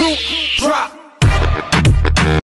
crew drop.